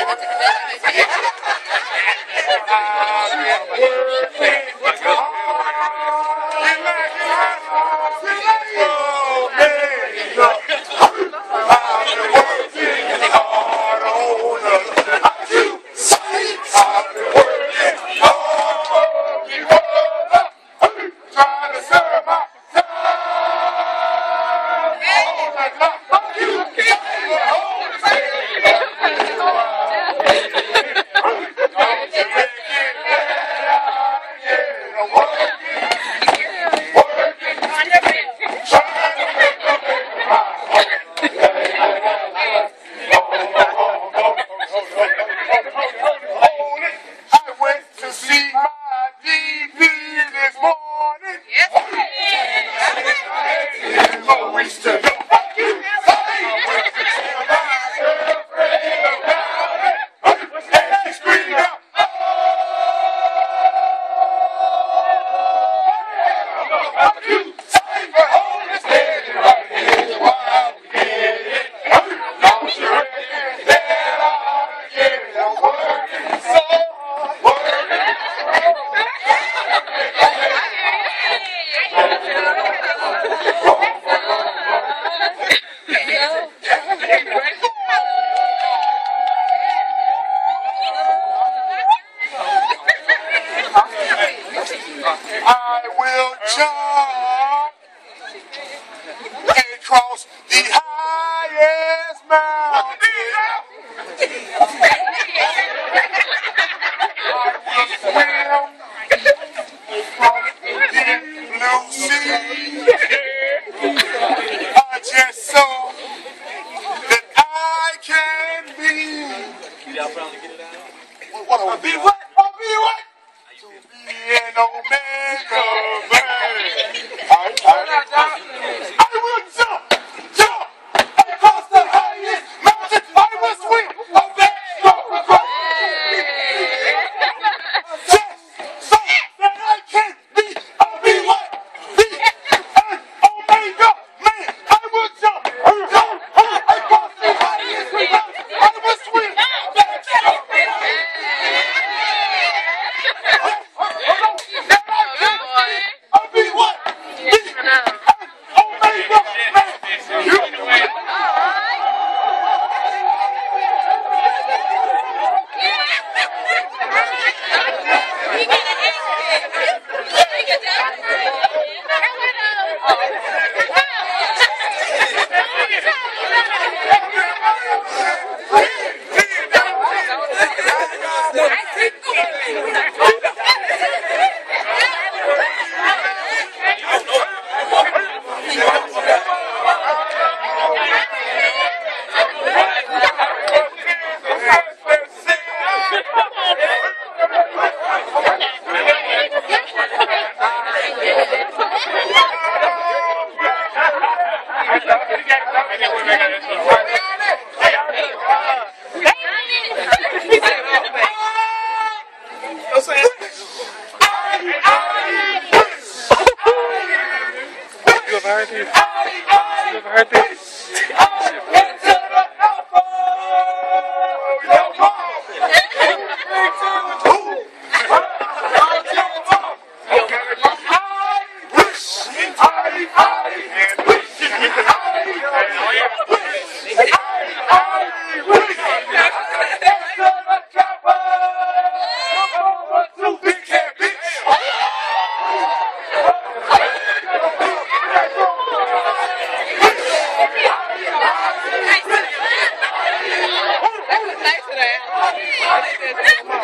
Thank you. shine and cross the highest mountain. I will be. What, what, what, be what? Be what? To be an omega man. Shout out. They're widows. have heard this? You ever heard this? Yeah.